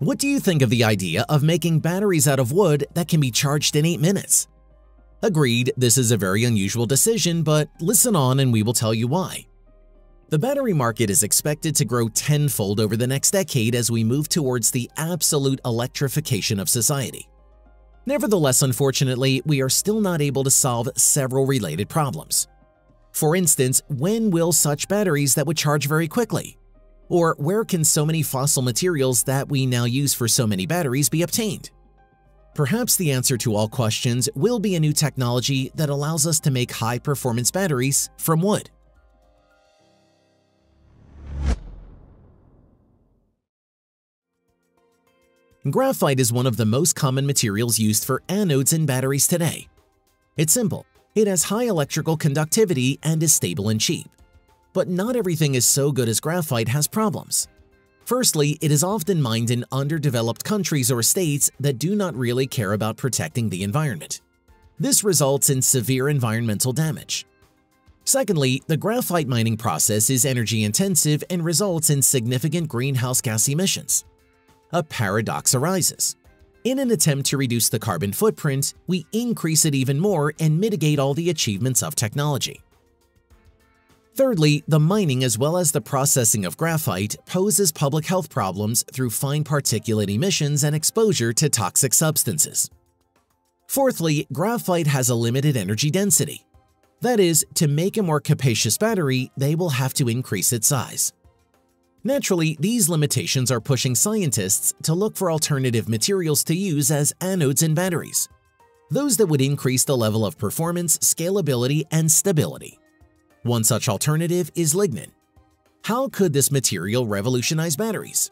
What do you think of the idea of making batteries out of wood that can be charged in 8 minutes? Agreed, this is a very unusual decision, but listen on and we will tell you why. The battery market is expected to grow tenfold over the next decade as we move towards the absolute electrification of society. Nevertheless, unfortunately, we are still not able to solve several related problems. For instance, when will such batteries that would charge very quickly? Or where can so many fossil materials that we now use for so many batteries be obtained? Perhaps the answer to all questions will be a new technology that allows us to make high-performance batteries from wood. Graphite is one of the most common materials used for anodes in batteries today. It's simple. It has high electrical conductivity and is stable and cheap. But not everything is so good as graphite has problems. Firstly, it is often mined in underdeveloped countries or states that do not really care about protecting the environment. This results in severe environmental damage. Secondly, the graphite mining process is energy intensive and results in significant greenhouse gas emissions. A paradox arises. In an attempt to reduce the carbon footprint, we increase it even more and mitigate all the achievements of technology. Thirdly, the mining as well as the processing of graphite poses public health problems through fine particulate emissions and exposure to toxic substances. Fourthly, graphite has a limited energy density. That is, to make a more capacious battery, they will have to increase its size. Naturally, these limitations are pushing scientists to look for alternative materials to use as anodes in batteries, those that would increase the level of performance, scalability, and stability. One such alternative is lignin. How could this material revolutionize batteries?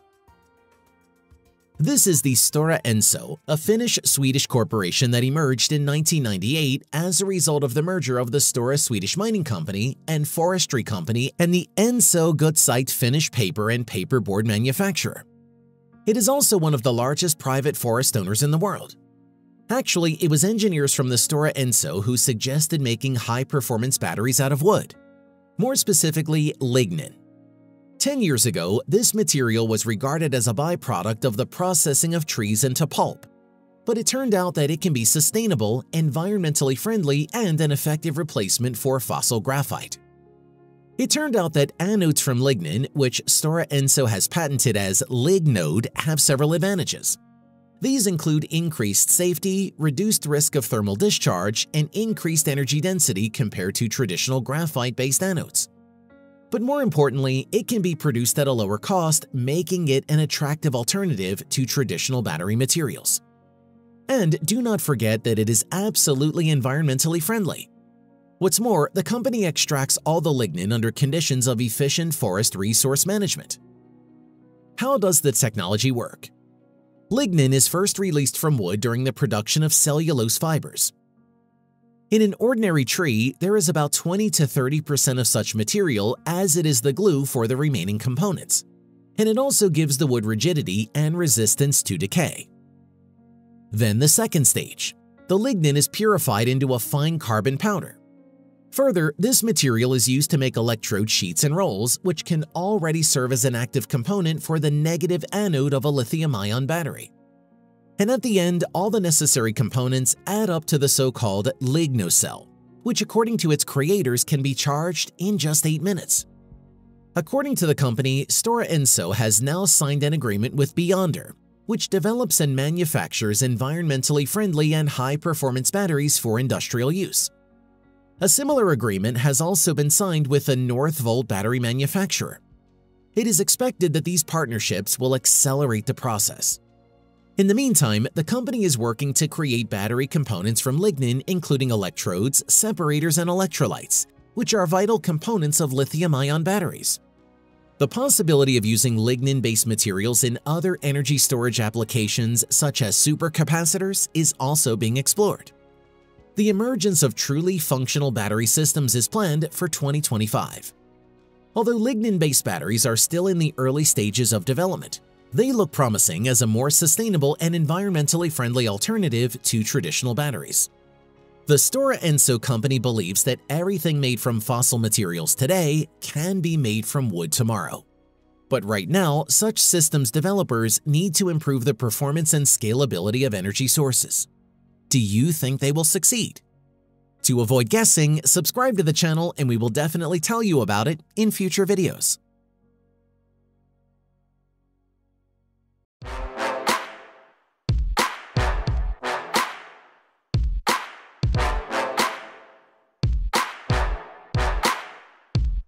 This is the Stora Enso, a Finnish-Swedish corporation that emerged in 1998 as a result of the merger of the Stora Swedish Mining Company and Forestry Company and the Enso Gutzeit Finnish paper and paperboard manufacturer. It is also one of the largest private forest owners in the world. Actually, it was engineers from the Stora Enso who suggested making high-performance batteries out of wood, more specifically lignin. Ten years ago, this material was regarded as a byproduct of the processing of trees into pulp, but it turned out that it can be sustainable, environmentally friendly, and an effective replacement for fossil graphite. It turned out that anodes from lignin, which Stora Enso has patented as Lignode, have several advantages. These include increased safety, reduced risk of thermal discharge, and increased energy density compared to traditional graphite-based anodes. But more importantly, it can be produced at a lower cost, making it an attractive alternative to traditional battery materials. And do not forget that it is absolutely environmentally friendly. What's more, the company extracts all the lignin under conditions of efficient forest resource management. How does the technology work? Lignin is first released from wood during the production of cellulose fibers. In an ordinary tree, there is about 20 to 30% of such material as it is the glue for the remaining components, and it also gives the wood rigidity and resistance to decay. Then the second stage. The lignin is purified into a fine carbon powder. Further, this material is used to make electrode sheets and rolls, which can already serve as an active component for the negative anode of a lithium-ion battery. And at the end, all the necessary components add up to the so-called lignocell, which according to its creators can be charged in just 8 minutes. According to the company, Stora Enso has now signed an agreement with Beyonder, which develops and manufactures environmentally friendly and high-performance batteries for industrial use. A similar agreement has also been signed with a Northvolt battery manufacturer. It is expected that these partnerships will accelerate the process. In the meantime, the company is working to create battery components from lignin including electrodes, separators, and electrolytes, which are vital components of lithium-ion batteries. The possibility of using lignin-based materials in other energy storage applications such as supercapacitors is also being explored the emergence of truly functional battery systems is planned for 2025. Although lignin-based batteries are still in the early stages of development, they look promising as a more sustainable and environmentally friendly alternative to traditional batteries. The Stora Enso company believes that everything made from fossil materials today can be made from wood tomorrow. But right now, such systems developers need to improve the performance and scalability of energy sources. Do you think they will succeed? To avoid guessing, subscribe to the channel and we will definitely tell you about it in future videos.